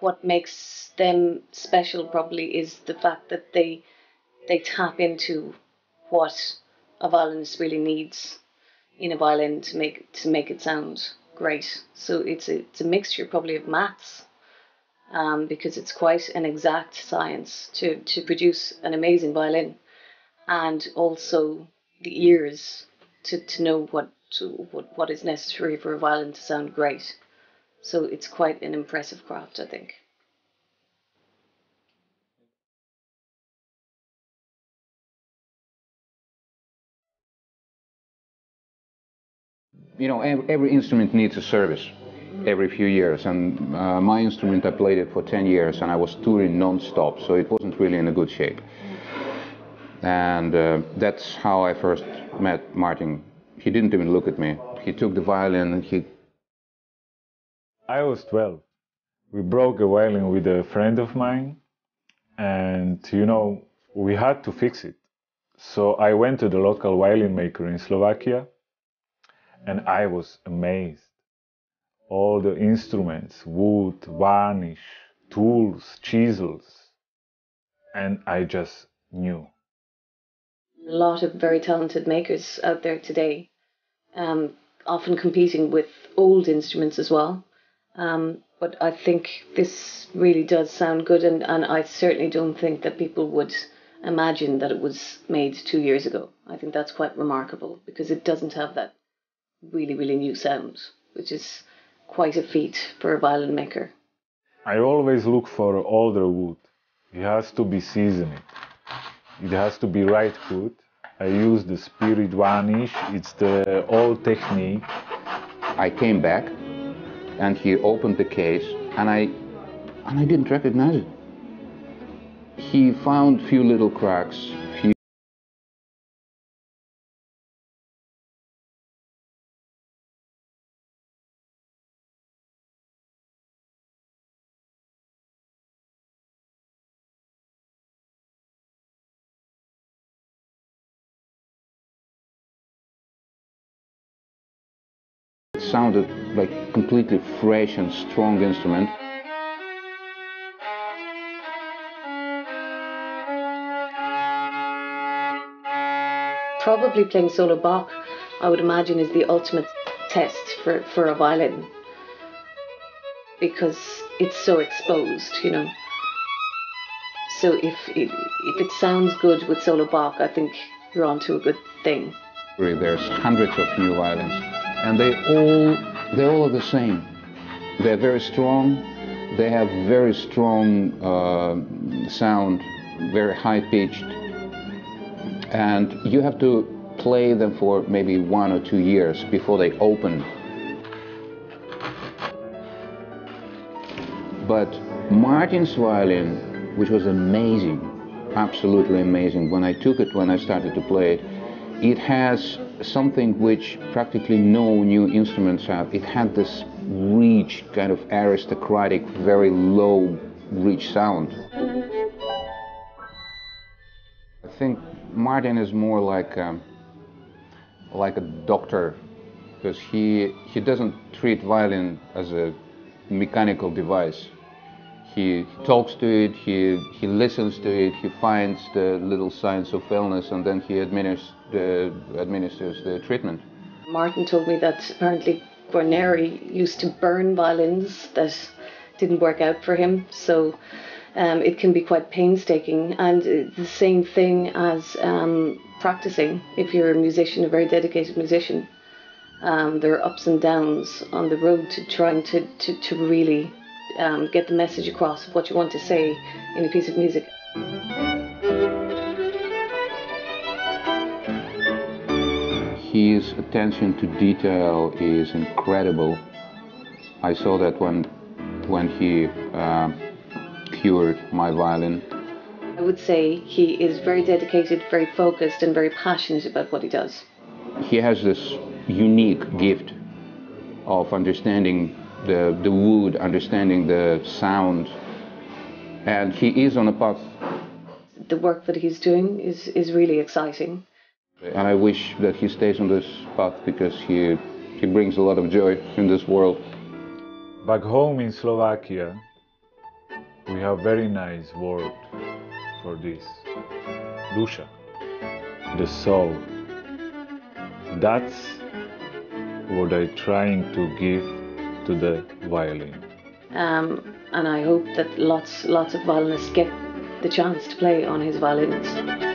what makes them special probably is the fact that they they tap into what a violinist really needs in a violin to make to make it sound great. So it's a, it's a mixture probably of maths, um, because it's quite an exact science to to produce an amazing violin, and also the ears to, to know what to, what what is necessary for a violin to sound great. So it's quite an impressive craft, I think. You know, every, instrument needs a service every few years, and uh, my instrument I played it for 10 years, and I was touring non-stop, so it wasn't really in a good shape. And uh, that's how I first met Martin. He didn't even look at me. He took the violin and he I was 12. We broke a violin with a friend of mine, and you know, we had to fix it. So I went to the local violin maker in Slovakia, and I was amazed. All the instruments, wood, varnish, tools, chisels, and I just knew. A lot of very talented makers out there today, um, often competing with old instruments as well. Um, but I think this really does sound good, and, and I certainly don't think that people would imagine that it was made two years ago. I think that's quite remarkable because it doesn't have that really, really new sound, which is quite a feat for a violin maker. I always look for older wood. It has to be seasoned. It has to be right wood. I use the spirit varnish. It's the old technique. I came back and he opened the case and I and I didn't recognize it. He found few little cracks, few It sounded like completely fresh and strong instrument. Probably playing solo Bach, I would imagine, is the ultimate test for, for a violin because it's so exposed, you know. So if it, if it sounds good with solo Bach, I think you're onto a good thing. There's hundreds of new violins, and they all they all are the same. They're very strong. They have very strong uh, sound, very high pitched, and you have to play them for maybe one or two years before they open. But Martin's violin, which was amazing, absolutely amazing, when I took it, when I started to play it, it has something which practically no new instruments have. It had this rich, kind of aristocratic, very low, rich sound. I think Martin is more like um, like a doctor because he he doesn't treat violin as a mechanical device. He talks to it, he he listens to it, he finds the little signs of illness, and then he administers the administers the treatment. Martin told me that apparently Guarneri used to burn violins that didn't work out for him, so um, it can be quite painstaking. And the same thing as um, practicing. If you're a musician, a very dedicated musician, um, there are ups and downs on the road to trying to, to, to really um, get the message across of what you want to say in a piece of music. His attention to detail is incredible. I saw that when when he uh, cured my violin. I would say he is very dedicated, very focused, and very passionate about what he does. He has this unique gift of understanding the, the wood, understanding the sound, and he is on a path. The work that he's doing is, is really exciting. And I wish that he stays on this path because he, he brings a lot of joy in this world. Back home in Slovakia, we have very nice word for this. Dusha, the soul. That's what I'm trying to give to the violin. Um, and I hope that lots lots of violinists get the chance to play on his violins.